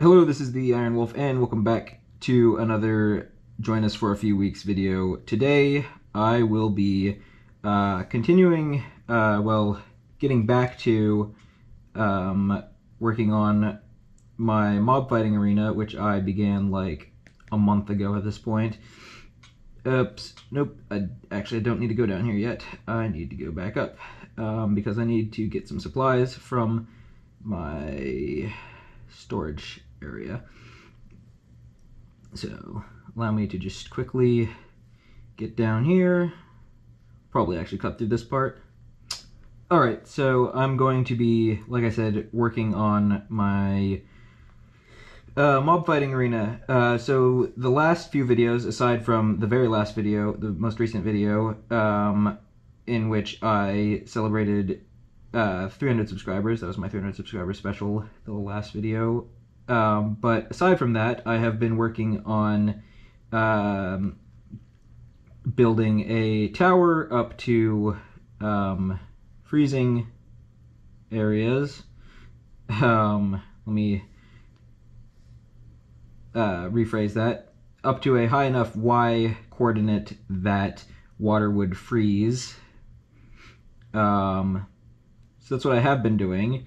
Hello, this is the Iron Wolff, and welcome back to another Join Us for a Few Weeks video. Today, I will be uh, continuing, uh, well, getting back to um, working on my mob fighting arena, which I began like a month ago at this point. Oops, nope, I, actually I don't need to go down here yet. I need to go back up, um, because I need to get some supplies from my storage area. So allow me to just quickly get down here. Probably actually cut through this part. All right, so I'm going to be, like I said, working on my uh, mob fighting arena. Uh, so the last few videos, aside from the very last video, the most recent video, um, in which I celebrated uh, 300 subscribers. That was my 300 subscriber special, the last video. Um, but aside from that, I have been working on um, building a tower up to um, freezing areas. Um, let me uh, rephrase that. Up to a high enough y coordinate that water would freeze. Um, so that's what I have been doing.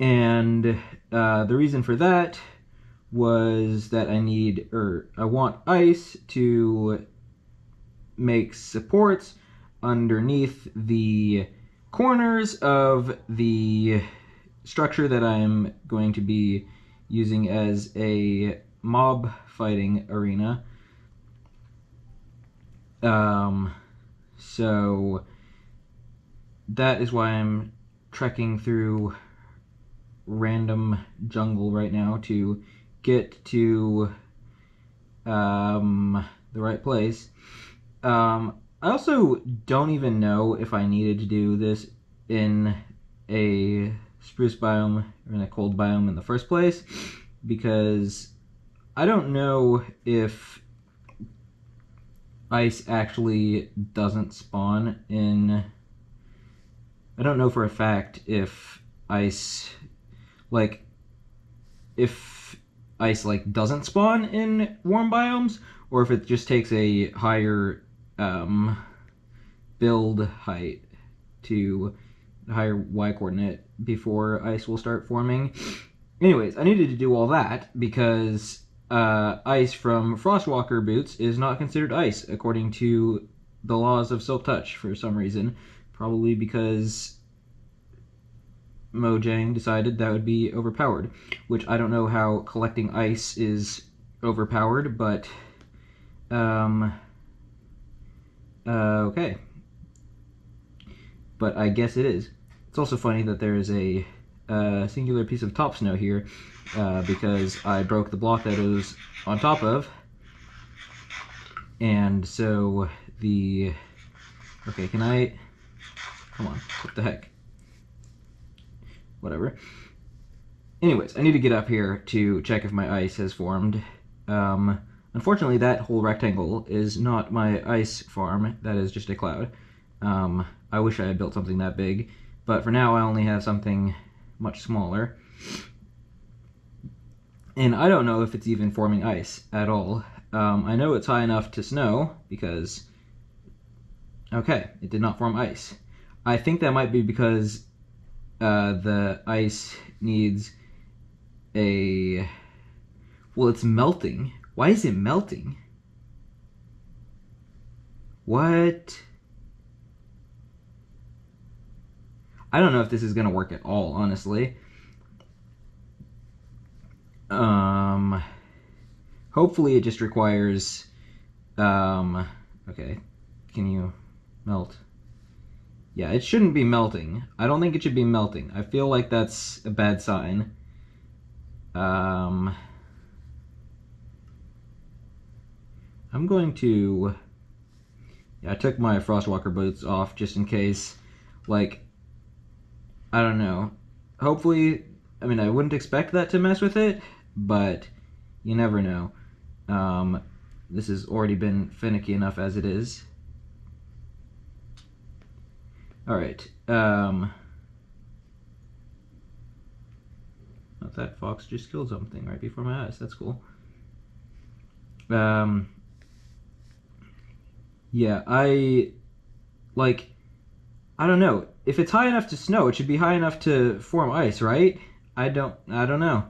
And uh, the reason for that was that I need, or I want ice to make supports underneath the corners of the structure that I'm going to be using as a mob fighting arena. Um, so that is why I'm trekking through random jungle right now to get to um, the right place. Um, I also don't even know if I needed to do this in a spruce biome or in a cold biome in the first place because I don't know if ice actually doesn't spawn in I don't know for a fact if ice, like, if ice, like, doesn't spawn in warm biomes, or if it just takes a higher, um, build height to higher y coordinate before ice will start forming. Anyways, I needed to do all that because uh, ice from Frostwalker boots is not considered ice according to the laws of Silk Touch for some reason. Probably because Mojang decided that would be overpowered, which I don't know how collecting ice is overpowered, but um, uh, okay. But I guess it is. It's also funny that there is a uh, singular piece of top snow here uh, because I broke the block that it was on top of. And so the... Okay, can I... Come on, what the heck? Whatever. Anyways, I need to get up here to check if my ice has formed. Um, unfortunately, that whole rectangle is not my ice farm. That is just a cloud. Um, I wish I had built something that big, but for now I only have something much smaller. And I don't know if it's even forming ice at all. Um, I know it's high enough to snow because, okay, it did not form ice. I think that might be because uh, the ice needs a... Well, it's melting. Why is it melting? What? I don't know if this is going to work at all, honestly. Um, hopefully it just requires, um, okay, can you melt? Yeah, it shouldn't be melting. I don't think it should be melting. I feel like that's a bad sign. Um, I'm going to... Yeah, I took my Frostwalker boots off just in case. Like, I don't know. Hopefully, I mean, I wouldn't expect that to mess with it, but you never know. Um, this has already been finicky enough as it is. All right. Um, that fox just killed something right before my eyes. That's cool. Um, yeah, I like. I don't know. If it's high enough to snow, it should be high enough to form ice, right? I don't. I don't know.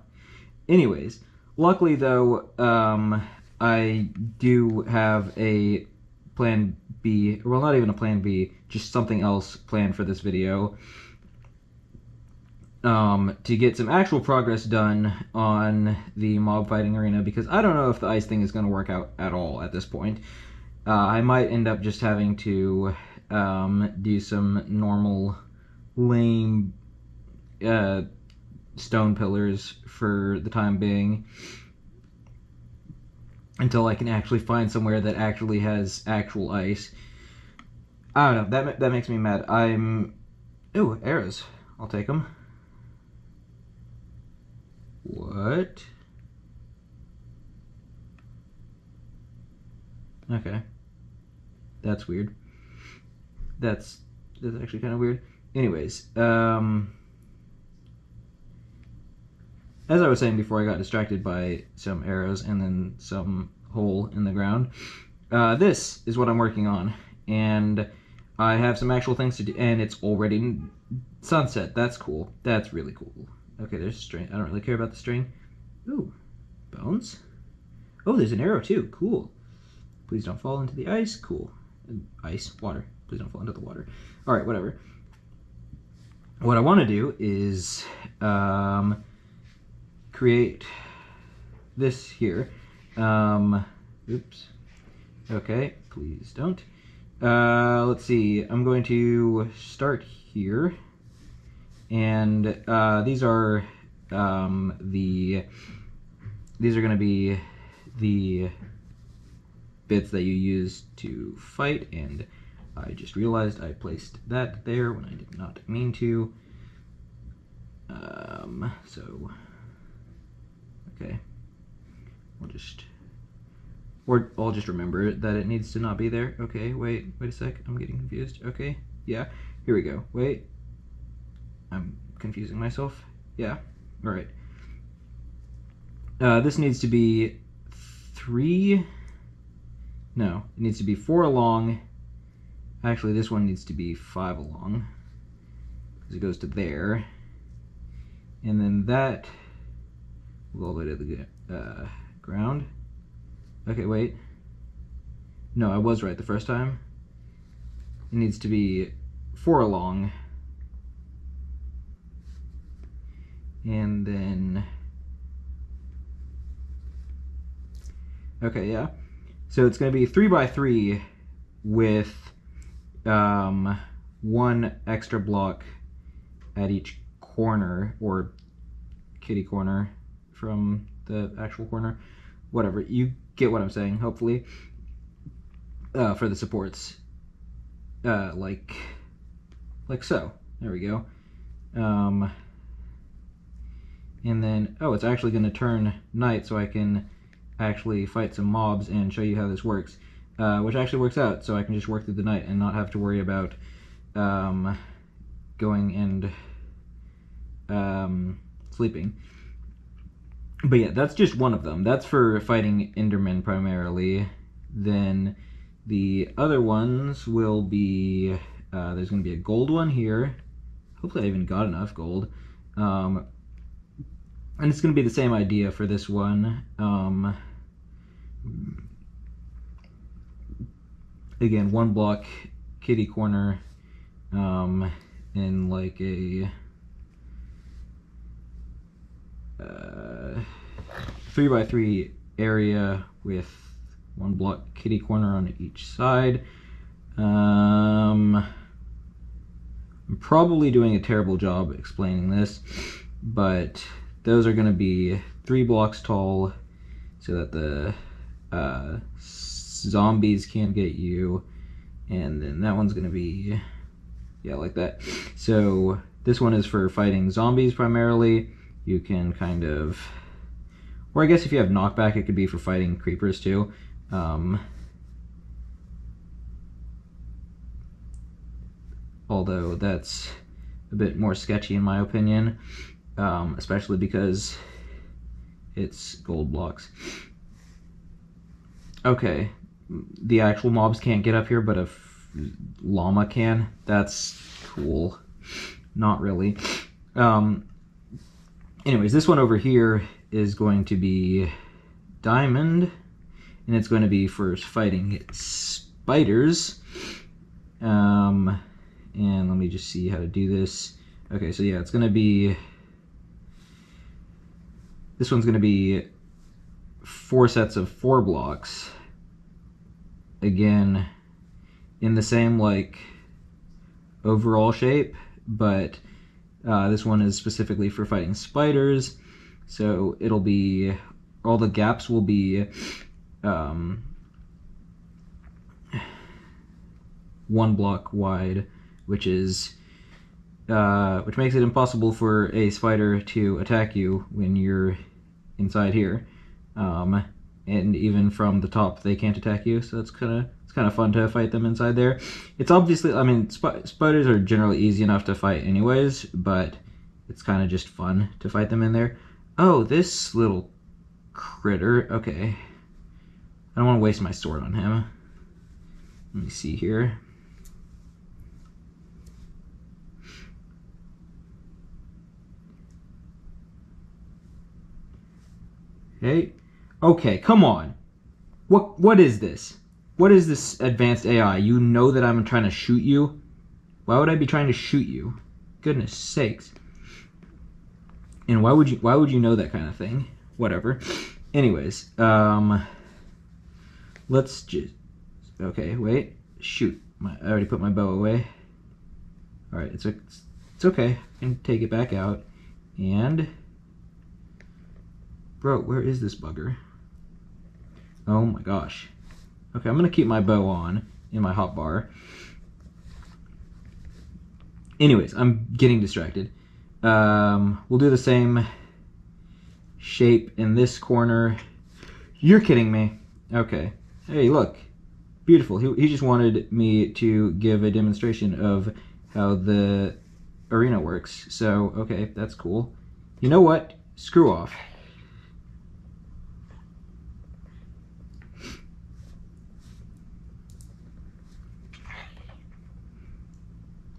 Anyways, luckily though, um, I do have a plan B. Well, not even a plan B, just something else planned for this video. Um, to get some actual progress done on the mob fighting arena because I don't know if the ice thing is going to work out at all at this point. Uh, I might end up just having to um, do some normal lame uh, stone pillars for the time being until I can actually find somewhere that actually has actual ice. I don't know. That that makes me mad. I'm. Ooh, arrows. I'll take them. What? Okay. That's weird. That's that's actually kind of weird. Anyways, um, as I was saying before, I got distracted by some arrows and then some hole in the ground. Uh, this is what I'm working on, and I have some actual things to do, and it's already sunset. That's cool. That's really cool. Okay, there's a string. I don't really care about the string. Ooh, bones. Oh, there's an arrow too. Cool. Please don't fall into the ice. Cool. Ice, water. Please don't fall into the water. All right, whatever. What I want to do is um, create this here. Um, oops. Okay, please don't. Uh, let's see. I'm going to start here and uh, these are um, the these are going to be the bits that you use to fight and I just realized I placed that there when I did not mean to um, so okay we'll just or I'll just remember that it needs to not be there okay wait wait a sec I'm getting confused okay yeah here we go wait I'm confusing myself. Yeah, all right. Uh, this needs to be three, no, it needs to be four along. Actually, this one needs to be five along because it goes to there. And then that all the way to the uh, ground. Okay, wait. No, I was right the first time. It needs to be four along and then okay yeah so it's going to be three by three with um, one extra block at each corner or kitty corner from the actual corner whatever you get what I'm saying hopefully uh, for the supports uh, like like so there we go um, and then, oh, it's actually going to turn night so I can actually fight some mobs and show you how this works. Uh, which actually works out, so I can just work through the night and not have to worry about um, going and um, sleeping. But yeah, that's just one of them. That's for fighting Endermen primarily. Then the other ones will be, uh, there's going to be a gold one here. Hopefully I even got enough gold. Um, and it's going to be the same idea for this one. Um, again, one block kitty corner um, in like a uh, three by three area with one block kitty corner on each side. Um, I'm probably doing a terrible job explaining this, but those are going to be three blocks tall so that the uh, zombies can't get you. And then that one's going to be, yeah, like that. So this one is for fighting zombies primarily. You can kind of, or I guess if you have knockback, it could be for fighting creepers too. Um, although that's a bit more sketchy in my opinion. um, especially because it's gold blocks. Okay, the actual mobs can't get up here, but if llama can, that's cool. Not really. Um, anyways, this one over here is going to be diamond, and it's going to be for fighting spiders. Um, and let me just see how to do this. Okay, so yeah, it's going to be... This one's going to be four sets of four blocks. Again, in the same, like, overall shape, but uh, this one is specifically for fighting spiders. So it'll be, all the gaps will be um, one block wide, which is uh, which makes it impossible for a spider to attack you when you're inside here. Um, and even from the top, they can't attack you, so that's kind of it's kind of fun to fight them inside there. It's obviously, I mean, sp spiders are generally easy enough to fight anyways, but it's kind of just fun to fight them in there. Oh, this little critter. Okay. I don't want to waste my sword on him. Let me see here. Hey. Okay, come on. What what is this? What is this advanced AI? You know that I'm trying to shoot you? Why would I be trying to shoot you? Goodness sakes. And why would you why would you know that kind of thing? Whatever. Anyways, um let's just okay, wait. Shoot. My, I already put my bow away. Alright, it's, it's it's okay. I can take it back out. And Bro, where is this bugger? Oh my gosh. Okay, I'm to keep my bow on in my hotbar. Anyways, I'm getting distracted. Um, we'll do the same shape in this corner. You're kidding me. Okay. Hey, look. Beautiful. He, he just wanted me to give a demonstration of how the arena works. So, okay, that's cool. You know what? Screw off.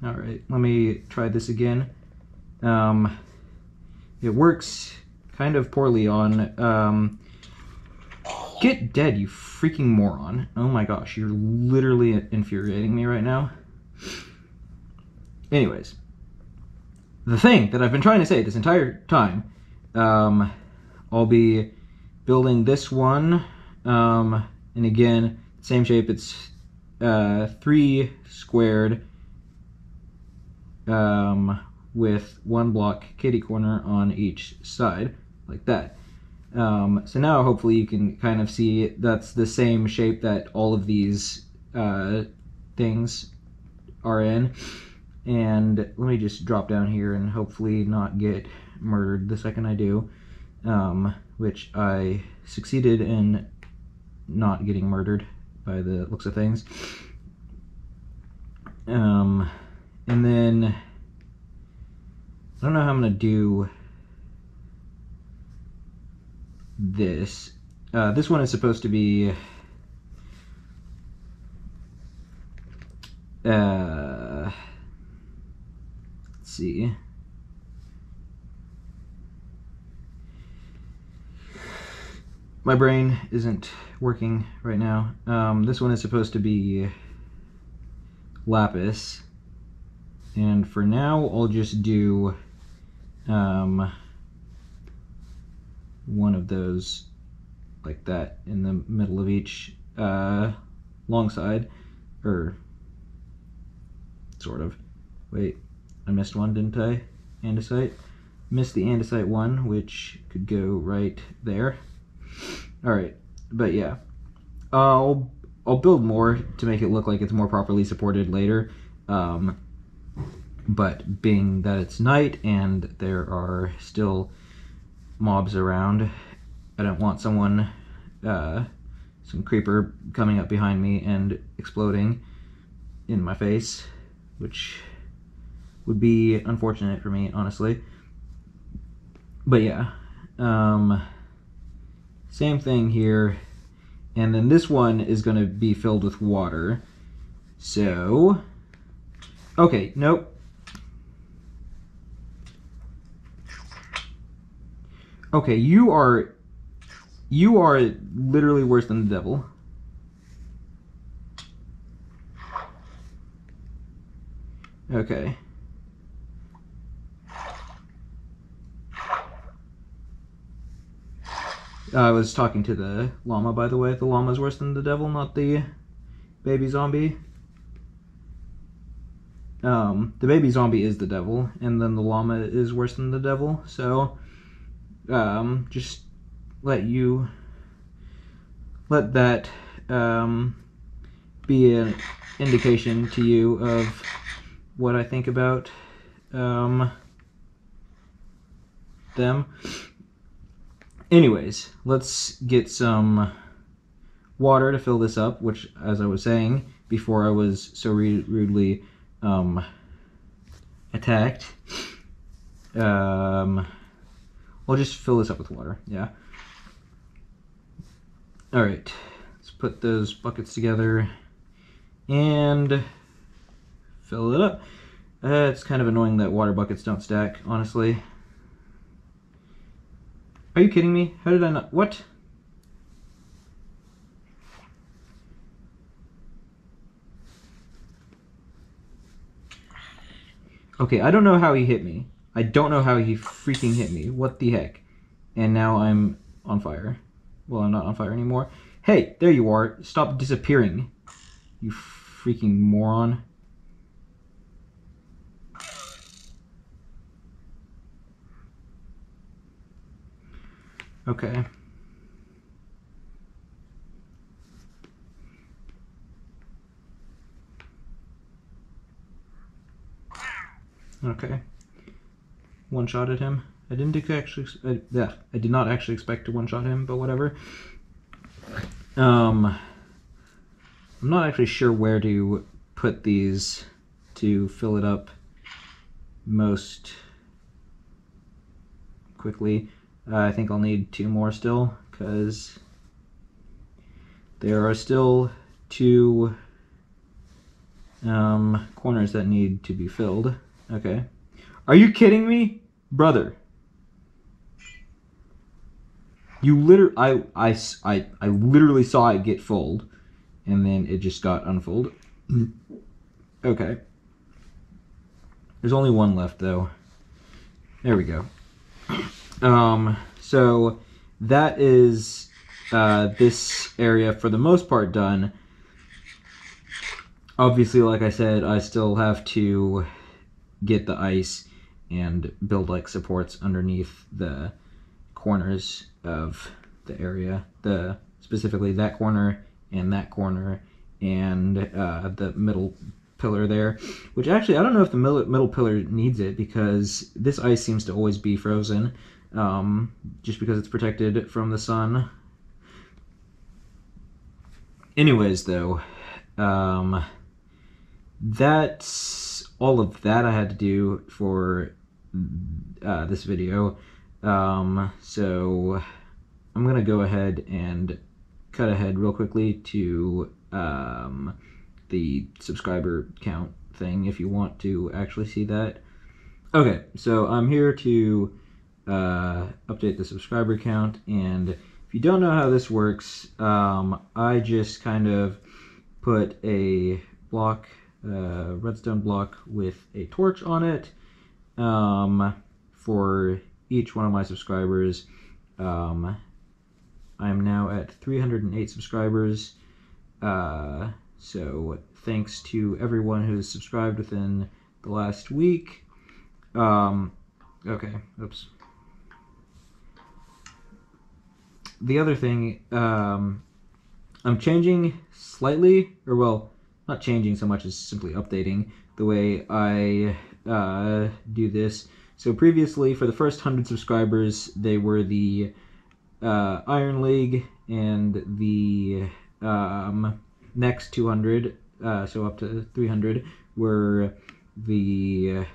All right, let me try this again. Um, it works kind of poorly on... Um, get dead, you freaking moron. Oh my gosh, you're literally infuriating me right now. Anyways, the thing that I've been trying to say this entire time, um, I'll be building this one, um, and again, same shape, it's uh, three squared, um, with one block kitty corner on each side, like that. Um, so now hopefully you can kind of see that's the same shape that all of these uh, things are in. And let me just drop down here and hopefully not get murdered the second I do, um, which I succeeded in not getting murdered by the looks of things. Um, and then, I don't know how I'm going to do this. Uh, this one is supposed to be uh, let's see. My brain isn't working right now. Um, this one is supposed to be lapis. And for now, I'll just do um, one of those like that in the middle of each uh, long side, or sort of. Wait, I missed one, didn't I? Andesite. Missed the andesite one, which could go right there. All right, but yeah, I'll I'll build more to make it look like it's more properly supported later. Um, but being that it's night and there are still mobs around, I don't want someone, uh, some creeper coming up behind me and exploding in my face, which would be unfortunate for me, honestly. but yeah, um, same thing here. And then this one is going to be filled with water. So, okay, nope. Okay, you are, you are literally worse than the devil. Okay. I was talking to the llama, by the way. The llama's worse than the devil, not the baby zombie. Um, the baby zombie is the devil, and then the llama is worse than the devil. So, um, just let you let that um, be an indication to you of what I think about um, them. Anyways, let's get some water to fill this up, which, as I was saying before I was so rudely um, attacked, um, we'll just fill this up with water, yeah. Alright, let's put those buckets together and fill it up. Uh, it's kind of annoying that water buckets don't stack, honestly. Are you kidding me? How did I not? What? Okay, I don't know how he hit me. I don't know how he freaking hit me. What the heck? And now I'm on fire. Well, I'm not on fire anymore. Hey, there you are. Stop disappearing. You freaking moron. Okay. Okay. One shot at him. I didn't actually. Uh, yeah, I did not actually expect to one shot him, but whatever. Um, I'm not actually sure where to put these to fill it up most quickly. Uh, I think I'll need two more still because there are still two um, corners that need to be filled. Okay. Are you kidding me? Brother. You literally, I, I, I, I literally saw it get fold and then it just got unfold. okay. There's only one left though. There we go. Um, so that is uh, this area for the most part done. Obviously, like I said, I still have to get the ice and build like supports underneath the corners of the area. The specifically that corner and that corner and uh, the middle pillar there, which actually I don't know if the middle, middle pillar needs it because this ice seems to always be frozen um, just because it's protected from the sun. Anyways, though, um, that's all of that I had to do for uh, this video. Um, so I'm gonna go ahead and cut ahead real quickly to um, the subscriber count thing if you want to actually see that. Okay, so I'm here to uh, update the subscriber count. And if you don't know how this works, um, I just kind of put a block, uh, redstone block with a torch on it um, for each one of my subscribers. Um, I'm now at 308 subscribers. Uh, so thanks to everyone who's subscribed within the last week. Um, okay, oops. the other thing, um, I'm changing slightly, or well, not changing so much as simply updating the way I uh, do this. So previously, for the first 100 subscribers, they were the uh, Iron League, and the um, next 200, uh, so up to 300, were the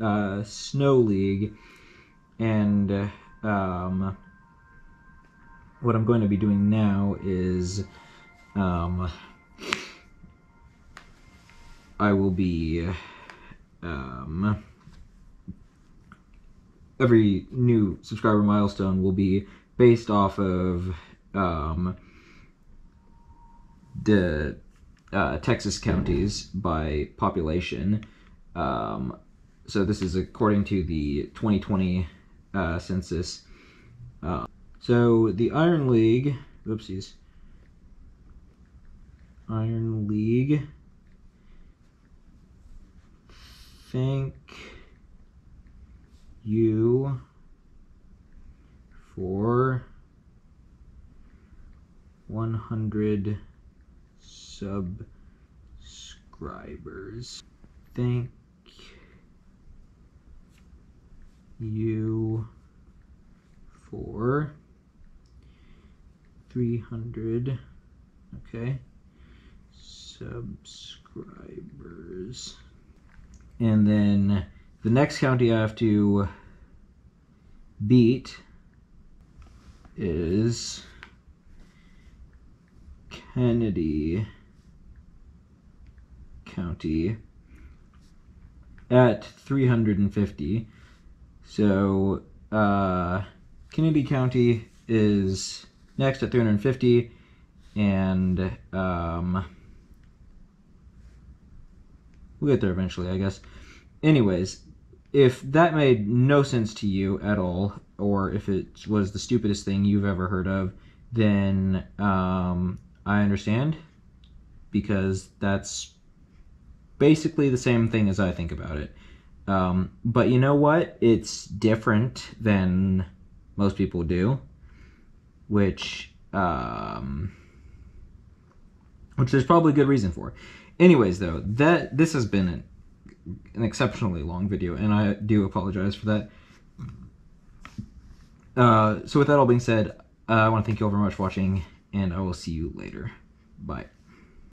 uh, Snow League, and um, what I'm going to be doing now is um, I will be um, every new subscriber milestone will be based off of um, the uh, Texas counties by population. Um, so this is according to the 2020 uh, census. Uh, so the Iron League, oopsies, Iron League, thank you for 100 subscribers. Thank you for 300 okay subscribers and then the next county I have to beat is Kenedy County at 350. So, uh, Kenedy County is next at 350, and um, we'll get there eventually, I guess. Anyways, if that made no sense to you at all, or if it was the stupidest thing you've ever heard of, then um, I understand because that's basically the same thing as I think about it. Um, but you know what? It's different than most people do, which um, which there's probably a good reason for. Anyways, though, that this has been an, an exceptionally long video, and I do apologize for that. Uh, so with that all being said, uh, I want to thank you all very much for watching, and I will see you later. Bye.